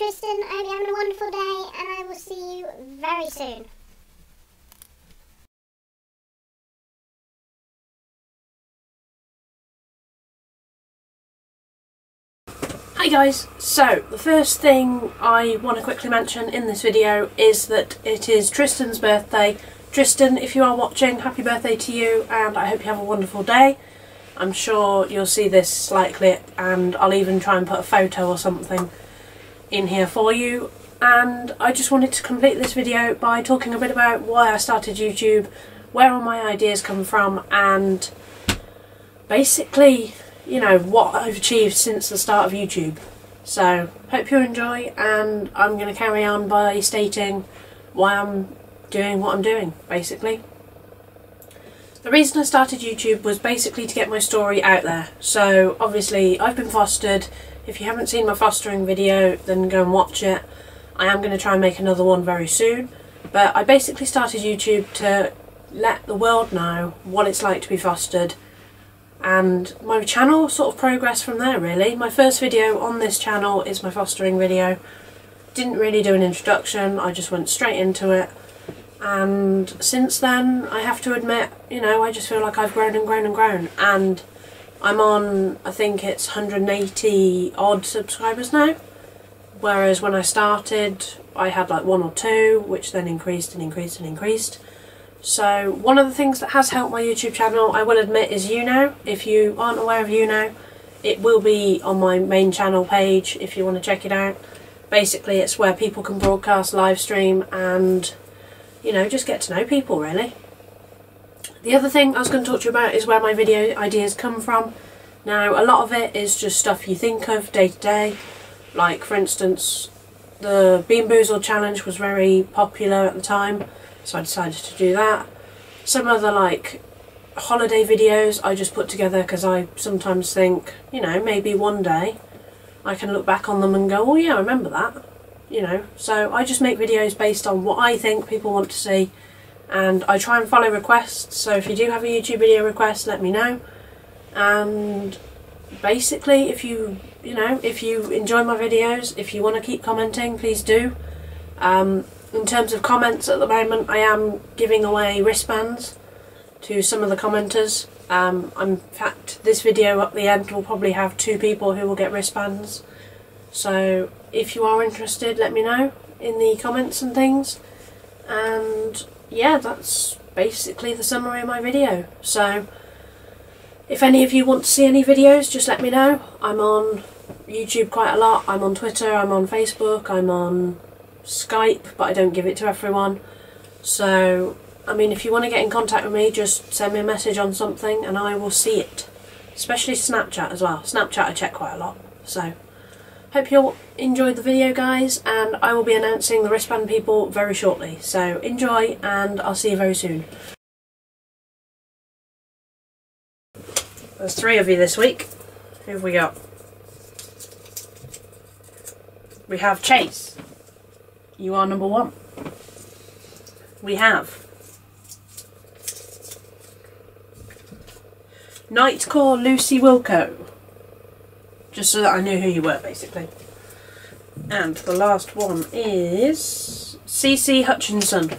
Tristan. I hope you're having a wonderful day, and I will see you very soon. Hi guys, so the first thing I want to quickly mention in this video is that it is Tristan's birthday. Tristan, if you are watching, happy birthday to you and I hope you have a wonderful day. I'm sure you'll see this likely and I'll even try and put a photo or something in here for you. And I just wanted to complete this video by talking a bit about why I started YouTube, where all my ideas come from and basically you know, what I've achieved since the start of YouTube. So, hope you enjoy, and I'm going to carry on by stating why I'm doing what I'm doing, basically. The reason I started YouTube was basically to get my story out there. So, obviously, I've been fostered. If you haven't seen my fostering video, then go and watch it. I am going to try and make another one very soon. But I basically started YouTube to let the world know what it's like to be fostered and my channel sort of progressed from there really. My first video on this channel is my fostering video. Didn't really do an introduction, I just went straight into it and since then I have to admit, you know, I just feel like I've grown and grown and grown and I'm on, I think it's 180 odd subscribers now whereas when I started I had like one or two which then increased and increased and increased so one of the things that has helped my YouTube channel, I will admit, is you YouNow. If you aren't aware of you YouNow, it will be on my main channel page if you want to check it out. Basically, it's where people can broadcast, live stream, and, you know, just get to know people, really. The other thing I was going to talk to you about is where my video ideas come from. Now, a lot of it is just stuff you think of day to day. Like, for instance, the Bean Boozled challenge was very popular at the time so I decided to do that. Some other like holiday videos I just put together because I sometimes think, you know, maybe one day I can look back on them and go, oh yeah, I remember that. You know, so I just make videos based on what I think people want to see and I try and follow requests so if you do have a YouTube video request let me know and basically if you you know if you enjoy my videos if you want to keep commenting please do um, in terms of comments at the moment, I am giving away wristbands to some of the commenters. Um, in fact, this video at the end will probably have two people who will get wristbands. So if you are interested, let me know in the comments and things. And yeah, that's basically the summary of my video. So if any of you want to see any videos, just let me know. I'm on YouTube quite a lot. I'm on Twitter, I'm on Facebook, I'm on Skype, but I don't give it to everyone. So, I mean, if you want to get in contact with me, just send me a message on something and I will see it. Especially Snapchat as well. Snapchat I check quite a lot. So, hope you all enjoyed the video, guys, and I will be announcing the wristband people very shortly. So, enjoy, and I'll see you very soon. There's three of you this week. Who have we got? We have Chase. You are number one. We have Nightcore Lucy Wilco. Just so that I knew who you were, basically. And the last one is CC Hutchinson.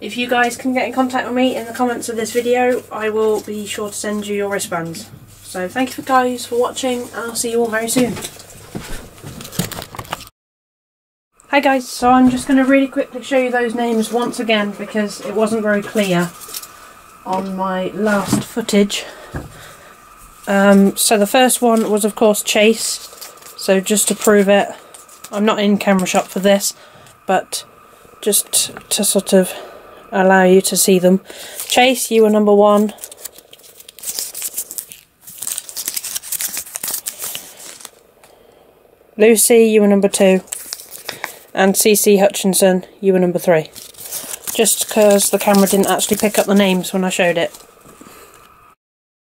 If you guys can get in contact with me in the comments of this video, I will be sure to send you your wristbands. So thank you guys for watching, and I'll see you all very soon. Hi guys, so I'm just going to really quickly show you those names once again because it wasn't very clear on my last footage. Um, so the first one was of course Chase, so just to prove it, I'm not in camera shot for this, but just to sort of allow you to see them. Chase, you were number one. Lucy, you were number two and CC Hutchinson, you were number three. Just because the camera didn't actually pick up the names when I showed it.